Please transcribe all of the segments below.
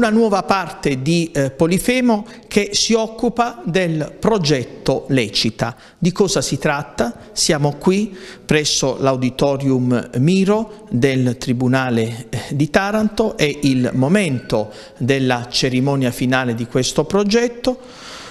una nuova parte di eh, Polifemo che si occupa del progetto Lecita. Di cosa si tratta? Siamo qui presso l'auditorium Miro del Tribunale eh, di Taranto, è il momento della cerimonia finale di questo progetto,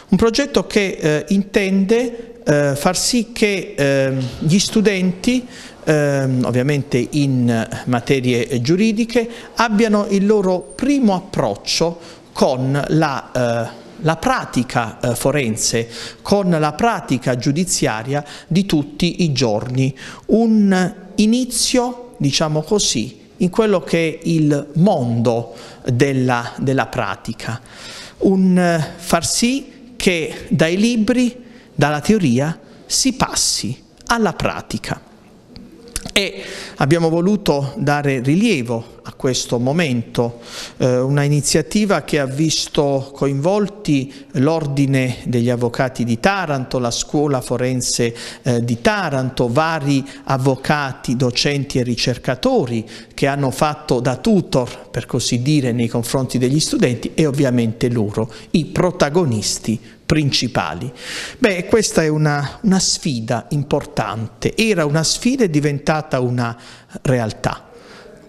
un progetto che eh, intende eh, far sì che eh, gli studenti ehm, ovviamente in materie giuridiche, abbiano il loro primo approccio con la, eh, la pratica eh, forense, con la pratica giudiziaria di tutti i giorni. Un inizio, diciamo così, in quello che è il mondo della, della pratica. Un eh, far sì che dai libri, dalla teoria, si passi alla pratica. E abbiamo voluto dare rilievo a questo momento, eh, una iniziativa che ha visto coinvolti l'Ordine degli Avvocati di Taranto, la Scuola Forense eh, di Taranto, vari avvocati, docenti e ricercatori che hanno fatto da tutor, per così dire, nei confronti degli studenti e ovviamente loro, i protagonisti principali. Beh, questa è una, una sfida importante, era una sfida e diventata una realtà.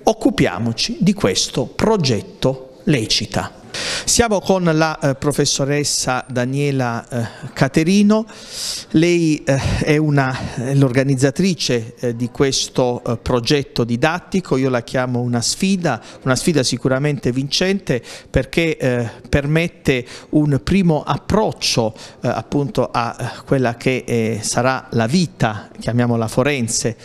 Occupiamoci di questo progetto lecita. Siamo con la eh, professoressa Daniela eh, Caterino, lei eh, è l'organizzatrice eh, di questo eh, progetto didattico, io la chiamo una sfida, una sfida sicuramente vincente perché eh, permette un primo approccio appunto a quella che sarà la vita, chiamiamola forense,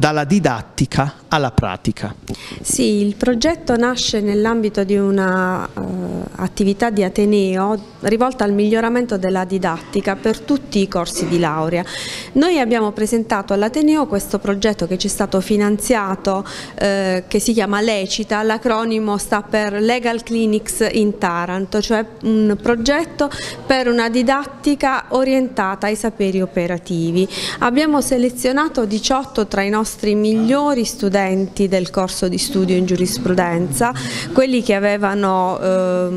dalla didattica alla pratica. Sì, il progetto nasce nell'ambito di un'attività uh, di Ateneo rivolta al miglioramento della didattica per tutti i corsi di laurea. Noi abbiamo presentato all'Ateneo questo progetto che ci è stato finanziato eh, che si chiama Lecita, l'acronimo sta per Legal Clinics in Taranto, cioè un progetto per una didattica orientata ai saperi operativi. Abbiamo selezionato 18 tra i nostri nostri migliori studenti del corso di studio in giurisprudenza, quelli che avevano eh,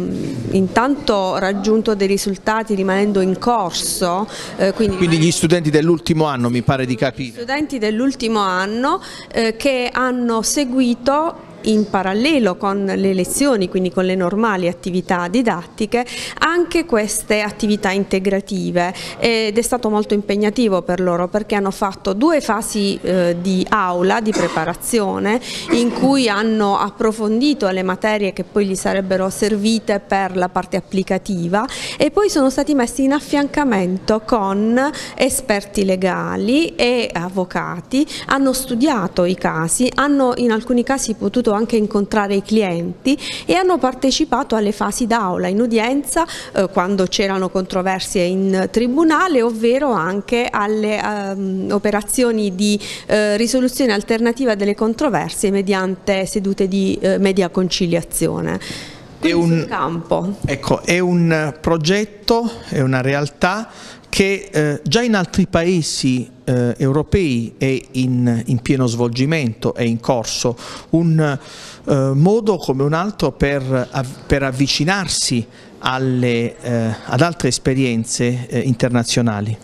intanto raggiunto dei risultati rimanendo in corso. Eh, quindi, quindi, gli studenti dell'ultimo anno mi pare di capire. Gli studenti dell'ultimo anno eh, che hanno seguito in parallelo con le lezioni, quindi con le normali attività didattiche, anche queste attività integrative. Ed è stato molto impegnativo per loro perché hanno fatto due fasi eh, di aula, di preparazione, in cui hanno approfondito le materie che poi gli sarebbero servite per la parte applicativa e poi sono stati messi in affiancamento con esperti legali e avvocati, hanno studiato i casi, hanno in alcuni casi potuto anche incontrare i clienti e hanno partecipato alle fasi d'aula in udienza eh, quando c'erano controversie in tribunale ovvero anche alle ehm, operazioni di eh, risoluzione alternativa delle controversie mediante sedute di eh, media conciliazione. È un, ecco, è un progetto, è una realtà che eh, già in altri paesi eh, europei è in, in, pieno svolgimento, è in corso, un eh, modo come un altro per, per avvicinarsi alle, eh, ad altre esperienze eh, internazionali.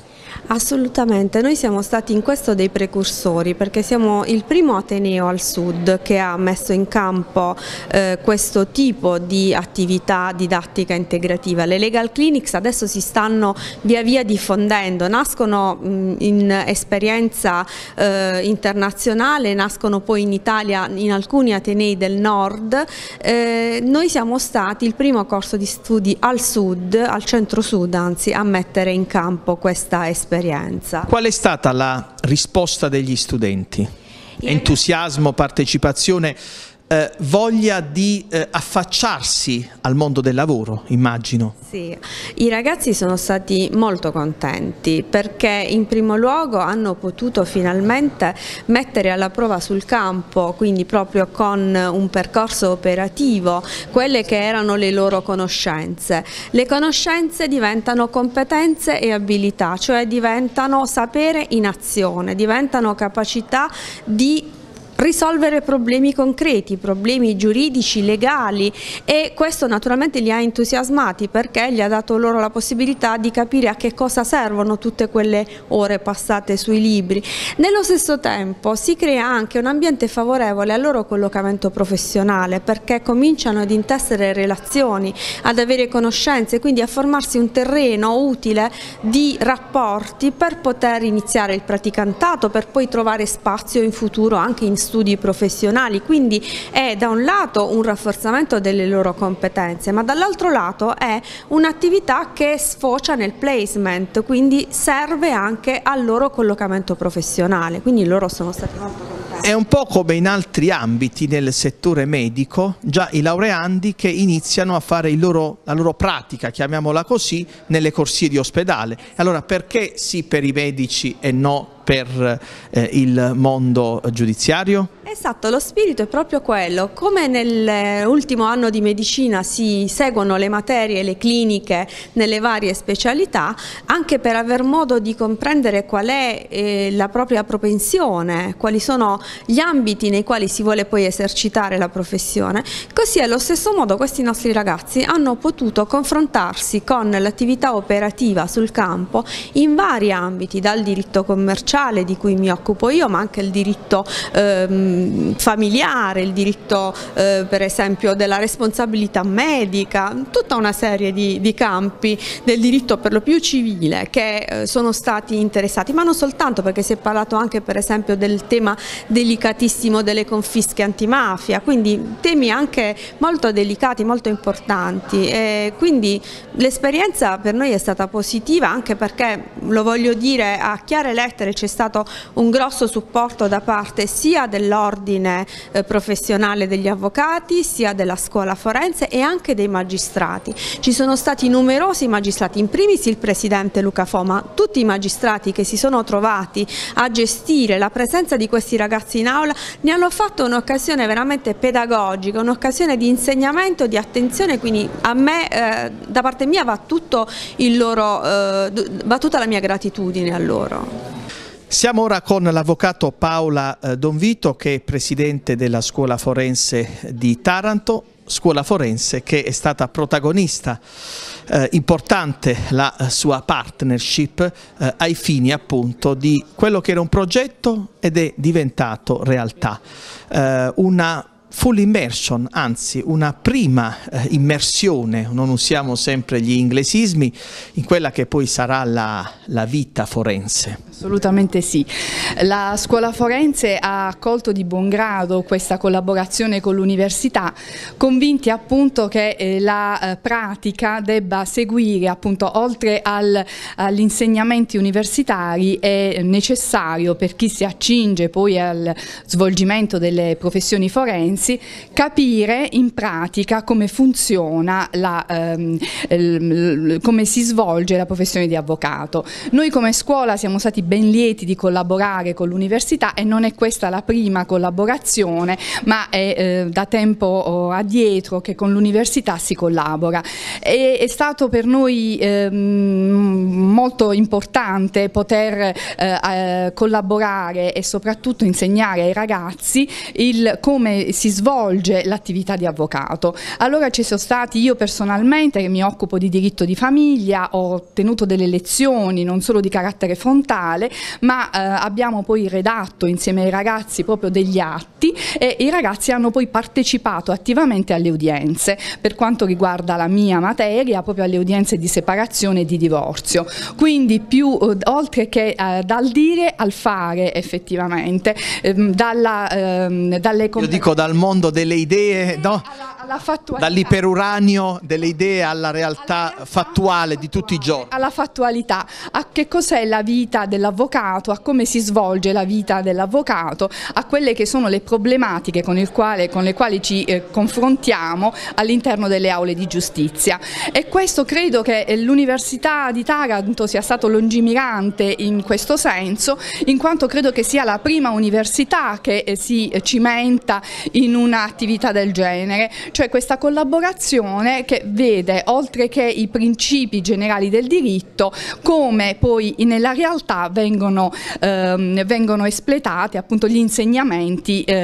Assolutamente, noi siamo stati in questo dei precursori perché siamo il primo Ateneo al sud che ha messo in campo eh, questo tipo di attività didattica integrativa. Le legal clinics adesso si stanno via via diffondendo, nascono mh, in esperienza eh, internazionale, nascono poi in Italia in alcuni Atenei del nord. Eh, noi siamo stati il primo corso di studi al sud, al centro sud anzi, a mettere in campo questa esperienza esperienza. Qual è stata la risposta degli studenti? Entusiasmo, partecipazione? Eh, voglia di eh, affacciarsi al mondo del lavoro, immagino. Sì, i ragazzi sono stati molto contenti perché in primo luogo hanno potuto finalmente mettere alla prova sul campo, quindi proprio con un percorso operativo, quelle che erano le loro conoscenze. Le conoscenze diventano competenze e abilità, cioè diventano sapere in azione, diventano capacità di risolvere problemi concreti, problemi giuridici, legali e questo naturalmente li ha entusiasmati perché gli ha dato loro la possibilità di capire a che cosa servono tutte quelle ore passate sui libri. Nello stesso tempo si crea anche un ambiente favorevole al loro collocamento professionale perché cominciano ad intessere relazioni, ad avere conoscenze, quindi a formarsi un terreno utile di rapporti per poter iniziare il praticantato, per poi trovare spazio in futuro anche in studi professionali, quindi è da un lato un rafforzamento delle loro competenze, ma dall'altro lato è un'attività che sfocia nel placement, quindi serve anche al loro collocamento professionale, quindi loro sono stati molto contenti. È un po' come in altri ambiti nel settore medico, già i laureandi che iniziano a fare loro, la loro pratica, chiamiamola così, nelle corsie di ospedale. Allora perché sì per i medici e no per eh, il mondo giudiziario? Esatto, lo spirito è proprio quello. Come nell'ultimo anno di medicina si seguono le materie le cliniche nelle varie specialità, anche per aver modo di comprendere qual è eh, la propria propensione, quali sono gli ambiti nei quali si vuole poi esercitare la professione, così allo stesso modo questi nostri ragazzi hanno potuto confrontarsi con l'attività operativa sul campo in vari ambiti, dal diritto commerciale di cui mi occupo io, ma anche il diritto ehm, familiare, il diritto eh, per esempio della responsabilità medica, tutta una serie di, di campi del diritto per lo più civile che eh, sono stati interessati, ma non soltanto perché si è parlato anche per esempio del tema delicatissimo delle confische antimafia, quindi temi anche molto delicati, molto importanti e quindi l'esperienza per noi è stata positiva anche perché, lo voglio dire a chiare lettere, c'è stato un grosso supporto da parte sia dell'ordine eh, professionale degli avvocati, sia della scuola forense e anche dei magistrati. Ci sono stati numerosi magistrati, in primis il presidente Luca Foma, tutti i magistrati che si sono trovati a gestire la presenza di questi ragazzi in aula ne hanno fatto un'occasione veramente pedagogica, un'occasione di insegnamento, di attenzione, quindi a me eh, da parte mia va, loro, eh, va tutta la mia gratitudine a loro. Siamo ora con l'avvocato Paola eh, Donvito che è presidente della scuola forense di Taranto, scuola forense che è stata protagonista eh, importante la sua partnership eh, ai fini appunto di quello che era un progetto ed è diventato realtà. Eh, una full immersion, anzi una prima eh, immersione, non usiamo sempre gli inglesismi, in quella che poi sarà la, la vita forense. Assolutamente sì. La scuola forense ha accolto di buon grado questa collaborazione con l'università, convinti appunto che eh, la eh, pratica debba seguire appunto oltre al, agli insegnamenti universitari è necessario per chi si accinge poi al svolgimento delle professioni forensi capire in pratica come funziona, la, ehm, come si svolge la professione di avvocato. Noi come scuola siamo stati ben lieti di collaborare con l'università e non è questa la prima collaborazione, ma è eh, da tempo oh, addietro che con l'università si collabora. E, è stato per noi eh, molto importante poter eh, collaborare e soprattutto insegnare ai ragazzi il, come si svolge l'attività di avvocato. Allora ci sono stati, io personalmente che mi occupo di diritto di famiglia, ho tenuto delle lezioni non solo di carattere frontale, ma eh, abbiamo poi redatto insieme ai ragazzi proprio degli atti e i ragazzi hanno poi partecipato attivamente alle udienze per quanto riguarda la mia materia, proprio alle udienze di separazione e di divorzio. Quindi più eh, oltre che eh, dal dire al fare effettivamente, ehm, dalla, ehm, dalle Io dico dal mondo delle idee, no? alla, dall'iperuranio delle idee alla realtà fattuale di tutti i giorni. Alla fattualità, a che cos'è la vita dell'avvocato, a come si svolge la vita dell'avvocato, a quelle che sono le problematiche con, quale, con le quali ci eh, confrontiamo all'interno delle aule di giustizia. E questo credo che l'Università di Taranto sia stato lungimirante in questo senso, in quanto credo che sia la prima università che eh, si cimenta in un'attività del genere, cioè questa collaborazione che vede oltre che i principi generali del diritto come poi nella realtà vengono, ehm, vengono espletati appunto gli insegnamenti eh,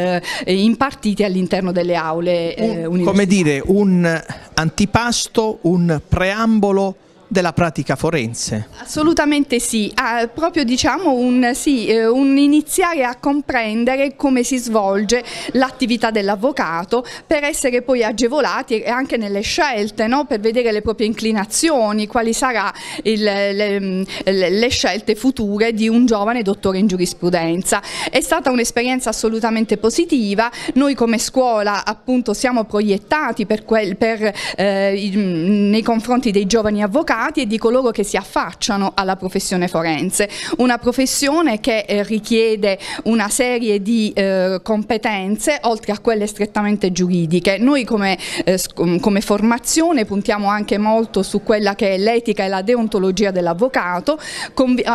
impartiti all'interno delle aule eh, universitarie. Come dire, un antipasto, un preambolo della pratica forense? Assolutamente sì, ah, proprio diciamo un, sì, eh, un, iniziare a comprendere come si svolge l'attività dell'avvocato per essere poi agevolati anche nelle scelte, no? per vedere le proprie inclinazioni, quali saranno le, le, scelte future di un giovane dottore in giurisprudenza. È stata un'esperienza assolutamente positiva, noi come scuola appunto siamo proiettati per quel, per, eh, nei confronti dei giovani avvocati avvocati e di coloro che si affacciano alla professione forense, una professione che eh, richiede una serie di eh, competenze oltre a quelle strettamente giuridiche. Noi come, eh, come formazione puntiamo anche molto su quella che è l'etica e la deontologia dell'avvocato,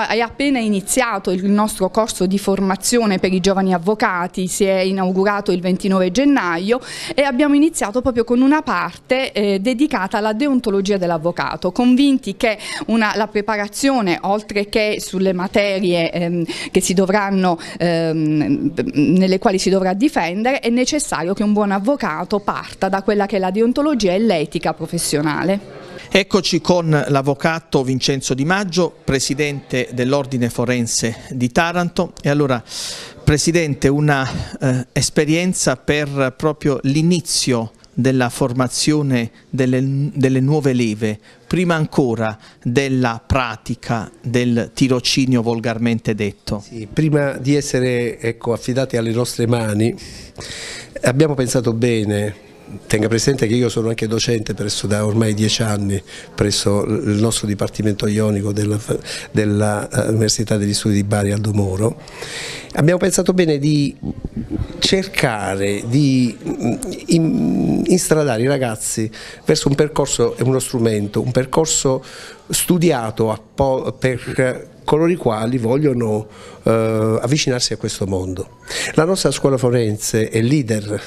è appena iniziato il nostro corso di formazione per i giovani avvocati, si è inaugurato il 29 gennaio e abbiamo iniziato proprio con una parte eh, dedicata alla deontologia dell'avvocato, convinti convinti che una, la preparazione, oltre che sulle materie ehm, dovranno, ehm, nelle quali si dovrà difendere, è necessario che un buon avvocato parta da quella che è la deontologia e l'etica professionale. Eccoci con l'avvocato Vincenzo Di Maggio, presidente dell'Ordine Forense di Taranto. E allora, Presidente, una eh, esperienza per proprio l'inizio della formazione delle, delle, nuove leve, prima ancora della pratica del tirocinio volgarmente detto? Sì, prima di essere ecco, affidati alle nostre mani abbiamo pensato bene tenga presente che io sono anche docente presso da ormai dieci anni presso il nostro Dipartimento Ionico dell'Università dell degli Studi di Bari Aldo Moro. Abbiamo pensato bene di cercare di instradare i ragazzi verso un percorso e uno strumento, un percorso studiato per coloro i quali vogliono eh, avvicinarsi a questo mondo. La nostra scuola forense è leader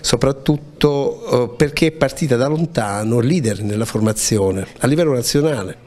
soprattutto eh, perché è partita da lontano leader nella formazione a livello nazionale.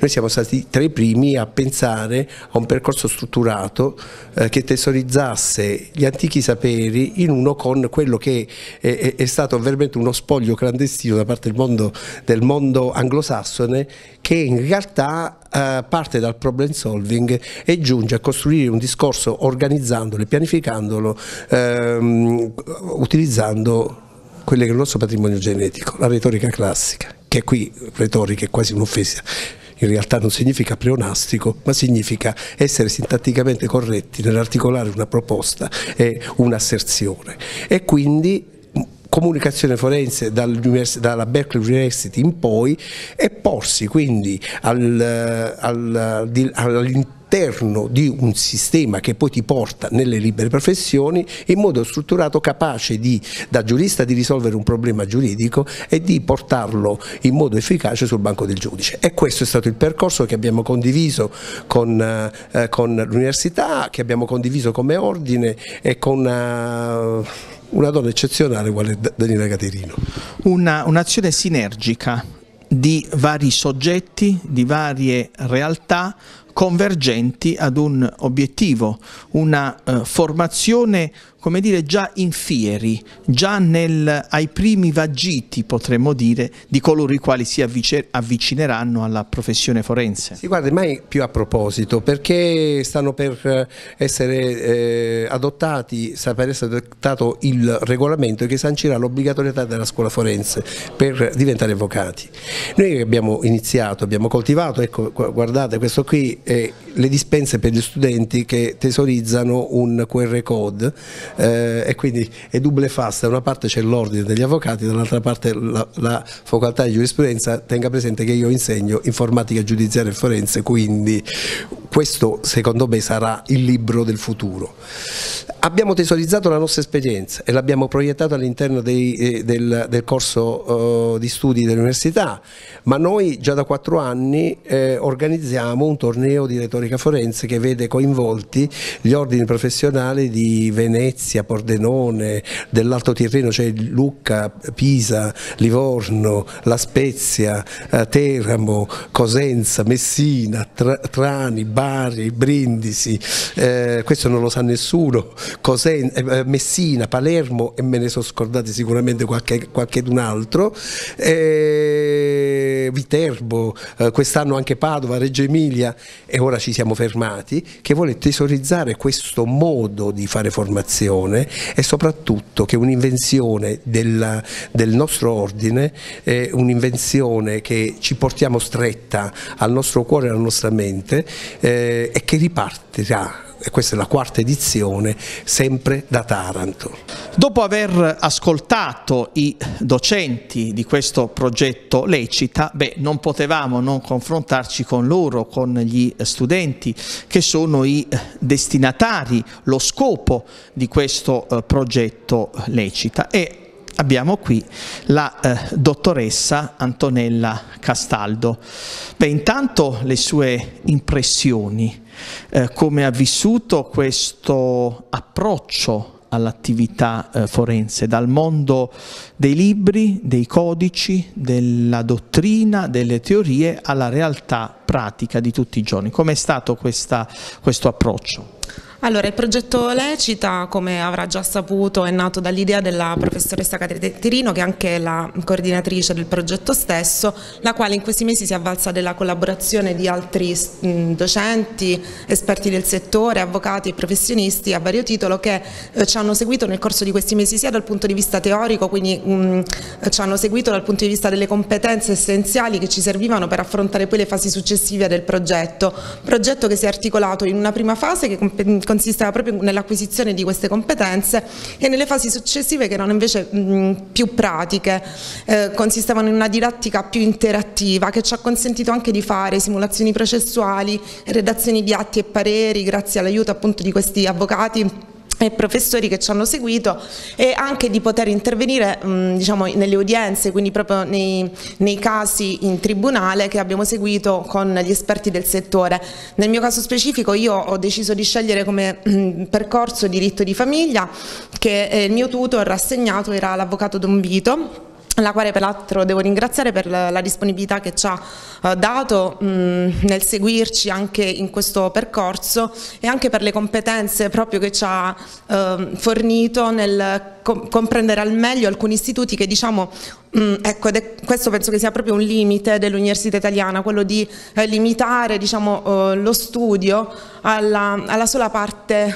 Noi siamo stati tra i primi a pensare a un percorso strutturato eh, che tesorizzasse gli antichi saperi in uno con quello che è, è, stato veramente uno spoglio clandestino da parte del mondo, del mondo anglosassone che in realtà eh, parte dal problem solving e giunge a costruire un discorso organizzandolo e pianificandolo ehm, utilizzando quello che è il nostro patrimonio genetico, la retorica classica, che qui retorica è quasi un'offesa in realtà non significa pleonastico, ma significa essere sintatticamente corretti nell'articolare una proposta e un'asserzione. E quindi comunicazione forense dalla Berkeley University in poi e porsi quindi al, al, all'interno di un sistema che poi ti porta nelle libere professioni in modo strutturato capace di, da giurista di risolvere un problema giuridico e di portarlo in modo efficace sul banco del giudice. E questo è stato il percorso che abbiamo condiviso con, eh, con l'università, che abbiamo condiviso come ordine e con... Uh, una donna eccezionale quale Daniela Caterino. Un'azione un sinergica di vari soggetti, di varie realtà convergenti ad un obiettivo, una eh, formazione come dire già in fieri, già nel, ai primi vagiti potremmo dire di coloro i quali si avvicineranno alla professione forense. Si guarda mai più a proposito perché stanno per eh, essere eh, adottati, per essere adottato il regolamento che sancirà l'obbligatorietà della scuola forense per diventare avvocati. Noi abbiamo iniziato, abbiamo coltivato, ecco guardate questo qui è le dispense per gli studenti che tesorizzano un QR code eh, e quindi è double fast, da una parte c'è l'ordine degli avvocati, dall'altra parte la, la, facoltà di giurisprudenza, tenga presente che io insegno informatica giudiziaria e forense, quindi questo secondo me sarà il libro del futuro. Abbiamo tesorizzato la nostra esperienza e l'abbiamo proiettata all'interno eh, del, del, corso uh, di studi dell'università, ma noi già da quattro anni eh, organizziamo un torneo di retorica forense che vede coinvolti gli ordini professionali di Venezia, Pordenone, dell'Alto Tirreno, cioè Lucca, Pisa, Livorno, La Spezia, eh, Teramo, Cosenza, Messina, Tra Trani, Bari, Brindisi, eh, questo non lo sa nessuno Cosen, eh, eh, Messina, Palermo e me ne sono scordati sicuramente qualche, qualche un altro, eh, Viterbo, eh, quest'anno anche Padova, Reggio Emilia e ora ci siamo fermati, che vuole tesorizzare questo modo di fare formazione e soprattutto che un'invenzione del, del nostro ordine è un'invenzione che ci portiamo stretta al nostro cuore e alla nostra mente eh, e che ripartirà e questa è la quarta edizione, sempre da Taranto. Dopo aver ascoltato i docenti di questo progetto Lecita, beh, non potevamo non confrontarci con loro, con gli studenti che sono i destinatari, lo scopo di questo eh, progetto Lecita e abbiamo qui la eh, dottoressa Antonella Castaldo. Beh, intanto le sue impressioni eh, come ha vissuto questo approccio all'attività eh, forense, dal mondo dei libri, dei codici, della dottrina, delle teorie alla realtà pratica di tutti i giorni. Com'è stato questa, questo approccio? Allora, il progetto Lecita, come avrà già saputo, è nato dall'idea della professoressa Caterino, che è anche la coordinatrice del progetto stesso, la quale in questi mesi si è avvalsa della collaborazione di altri docenti, esperti del settore, avvocati e professionisti a vario titolo che eh, ci hanno seguito nel corso di questi mesi sia dal punto di vista teorico, quindi mh, ci hanno seguito dal punto di vista delle competenze essenziali che ci servivano per affrontare poi le fasi successive del progetto. Progetto che si è articolato in una prima fase che consisteva proprio nell'acquisizione di queste competenze e nelle fasi successive che erano invece mh, più pratiche, eh, consistevano in una didattica più interattiva che ci ha consentito anche di fare simulazioni processuali, redazioni di atti e pareri grazie all'aiuto appunto di questi avvocati e professori che ci hanno seguito e anche di poter intervenire mh, diciamo, nelle udienze, quindi proprio nei, nei, casi in tribunale che abbiamo seguito con gli esperti del settore. Nel mio caso specifico io ho deciso di scegliere come mh, percorso diritto di famiglia che eh, il mio tutor rassegnato era l'avvocato Don Vito la quale peraltro devo ringraziare per la disponibilità che ci ha eh, dato nel seguirci anche in questo percorso e anche per le competenze proprio che ci ha eh, fornito nel comprendere al meglio alcuni istituti che diciamo ecco, è, questo penso che sia proprio un limite dell'università italiana, quello di eh, limitare diciamo, lo studio alla, alla sola parte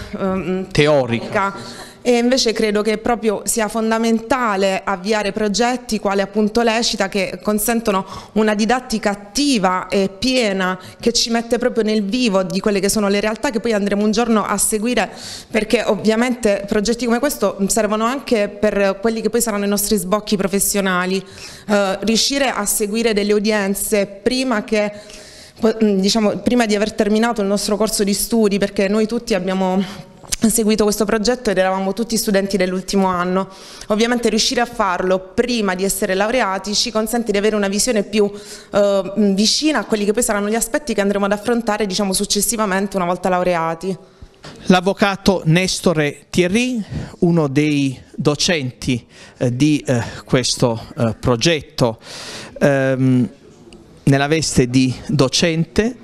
teorica. E invece credo che proprio sia fondamentale avviare progetti quali appunto Lecita che consentono una didattica attiva e piena che ci mette proprio nel vivo di quelle che sono le realtà che poi andremo un giorno a seguire perché ovviamente progetti come questo servono anche per quelli che poi saranno i nostri sbocchi professionali, eh, riuscire a seguire delle udienze prima che diciamo, prima di aver terminato il nostro corso di studi perché noi tutti abbiamo seguito questo progetto ed eravamo tutti studenti dell'ultimo anno. Ovviamente riuscire a farlo prima di essere laureati ci consente di avere una visione più eh, vicina a quelli che poi saranno gli aspetti che andremo ad affrontare diciamo, successivamente una volta laureati. L'avvocato Nestore Thierry, uno dei docenti eh, di eh, questo eh, progetto, ehm, nella veste di docente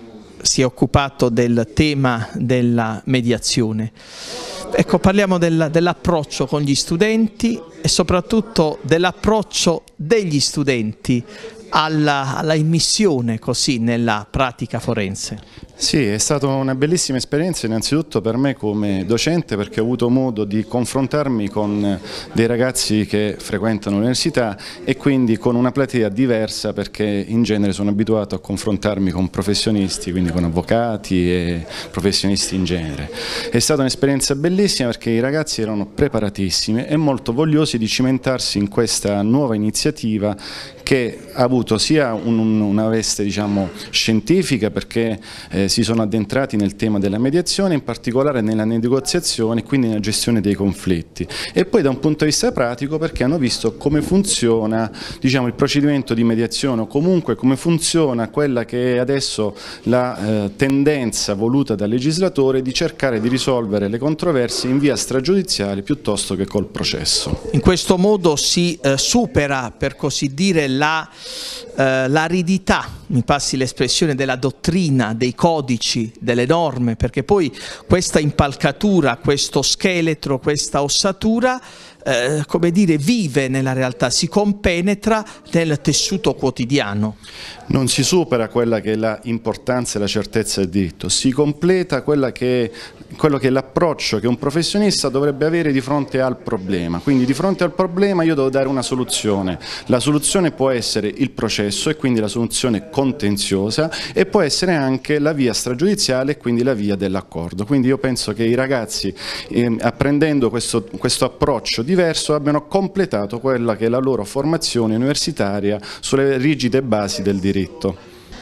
si è occupato del tema della mediazione. Ecco, parliamo del, dell'approccio con gli studenti e soprattutto dell'approccio degli studenti alla, alla immissione così nella pratica forense. Sì, è stata una bellissima esperienza innanzitutto per me come docente perché ho avuto modo di confrontarmi con dei ragazzi che frequentano l'università e quindi con una platea diversa perché in genere sono abituato a confrontarmi con professionisti, quindi con avvocati e professionisti in genere. È stata un'esperienza bellissima perché i ragazzi erano preparatissimi e molto vogliosi di cimentarsi in questa nuova iniziativa che ha avuto sia un, una veste diciamo, scientifica perché eh, si sono addentrati nel tema della mediazione, in particolare nella negoziazione e quindi nella gestione dei conflitti. E poi da un punto di vista pratico perché hanno visto come funziona diciamo, il procedimento di mediazione o comunque come funziona quella che è adesso la eh, tendenza voluta dal legislatore di cercare di risolvere le controversie in via stragiudiziale piuttosto che col processo. In questo modo si eh, supera per così dire la eh, l'aridità, mi passi l'espressione, della dottrina, dei codici, delle norme, perché poi questa impalcatura, questo scheletro, questa ossatura eh, come dire, vive nella realtà, si compenetra nel tessuto quotidiano. Non si supera quella che è l'importanza e la certezza del diritto, si completa che quello che è l'approccio che un professionista dovrebbe avere di fronte al problema. Quindi di fronte al problema io devo dare una soluzione. La soluzione può essere il processo e quindi la soluzione contenziosa e può essere anche la via stragiudiziale e quindi la via dell'accordo. Quindi io penso che i ragazzi eh, apprendendo questo, questo approccio diverso abbiano completato quella che è la loro formazione universitaria sulle rigide basi del diritto.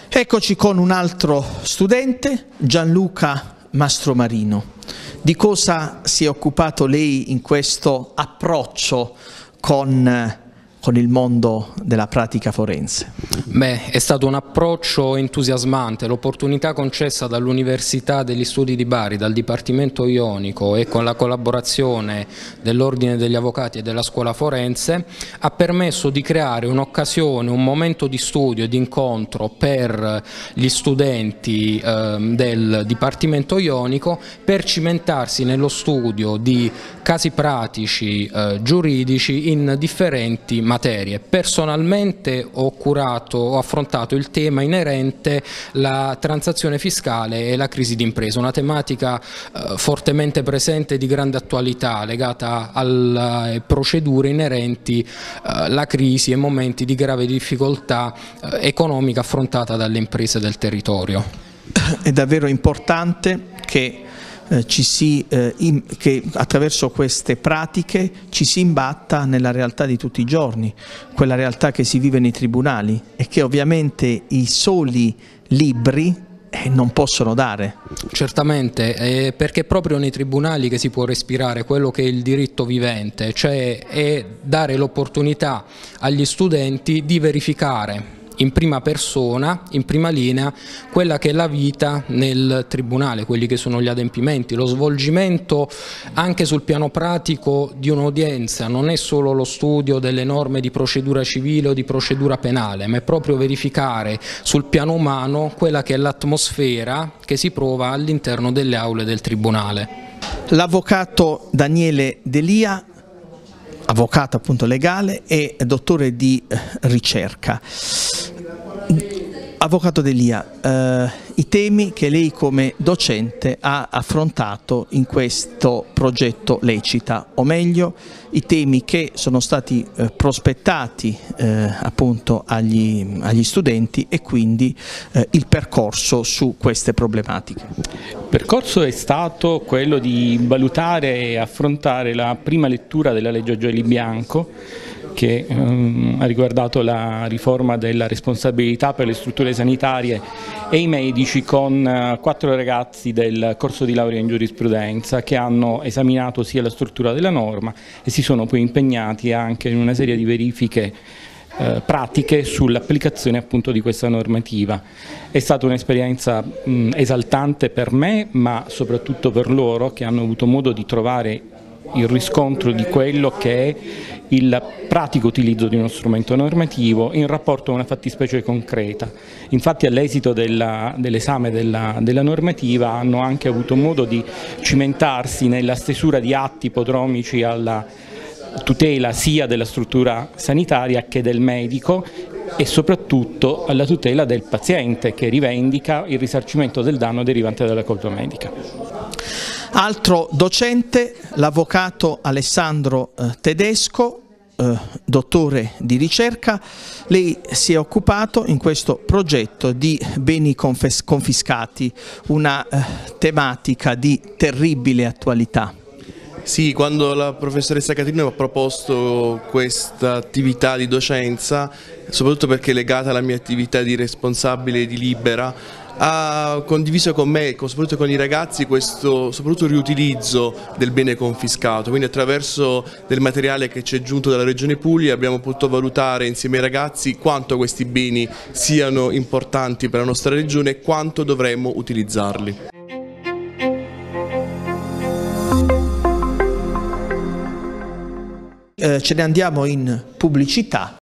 Eccoci con un altro studente, Gianluca Mastromarino. Di cosa si è occupato lei in questo approccio con con il mondo della pratica forense? Beh, è stato un approccio entusiasmante, l'opportunità concessa dall'Università degli Studi di Bari, dal Dipartimento Ionico e con la collaborazione dell'Ordine degli Avvocati e della Scuola Forense ha permesso di creare un'occasione, un momento di studio e di incontro per gli studenti eh, del Dipartimento Ionico per cimentarsi nello studio di casi pratici eh, giuridici in differenti materie. Personalmente ho curato, ho affrontato il tema inerente alla transazione fiscale e la crisi d'impresa, una tematica eh, fortemente presente e di grande attualità legata alle procedure inerenti alla eh, crisi e momenti di grave difficoltà eh, economica affrontata dalle imprese del territorio. È davvero importante che eh, si, eh, in, che attraverso queste pratiche ci si imbatta nella realtà di tutti i giorni, quella realtà che si vive nei tribunali e che ovviamente i soli libri eh, non possono dare. Certamente, eh, perché è proprio nei tribunali che si può respirare quello che è il diritto vivente, cioè è dare l'opportunità agli studenti di verificare in prima persona, in prima linea, quella che è la vita nel tribunale, quelli che sono gli adempimenti, lo svolgimento anche sul piano pratico di un'udienza, non è solo lo studio delle norme di procedura civile o di procedura penale, ma è proprio verificare sul piano umano quella che è l'atmosfera che si prova all'interno delle aule del tribunale. L'avvocato Daniele Delia avvocato appunto legale e dottore di eh, ricerca. Avvocato Delia, eh, i temi che lei come docente ha affrontato in questo progetto Lecita, o meglio i temi che sono stati eh, prospettati eh, appunto agli, agli, studenti e quindi eh, il percorso su queste problematiche. Il percorso è stato quello di valutare e affrontare la prima lettura della legge Gioli Bianco che ehm, ha riguardato la riforma della responsabilità per le strutture sanitarie e i medici con eh, quattro ragazzi del corso di laurea in giurisprudenza che hanno esaminato sia la struttura della norma e si sono poi impegnati anche in una serie di verifiche eh, pratiche sull'applicazione appunto di questa normativa. È stata un'esperienza esaltante per me ma soprattutto per loro che hanno avuto modo di trovare il riscontro di quello che è il pratico utilizzo di uno strumento normativo in rapporto a una fattispecie concreta. Infatti all'esito dell'esame della, della, normativa hanno anche avuto modo di cimentarsi nella stesura di atti ipodromici alla tutela sia della struttura sanitaria che del medico e soprattutto alla tutela del paziente che rivendica il risarcimento del danno derivante dalla colpa medica. Altro docente, l'avvocato Alessandro eh, Tedesco, eh, dottore di ricerca, lei si è occupato in questo progetto di beni confiscati, una eh, tematica di terribile attualità. Sì, quando la professoressa Caterina ha proposto questa attività di docenza, soprattutto perché è legata alla mia attività di responsabile di Libera, ha condiviso con me, soprattutto con i ragazzi, questo soprattutto riutilizzo del bene confiscato, quindi attraverso del materiale che ci è giunto dalla Regione Puglia abbiamo potuto valutare insieme ai ragazzi quanto questi beni siano importanti per la nostra regione e quanto dovremmo utilizzarli. Eh, ce ne andiamo in pubblicità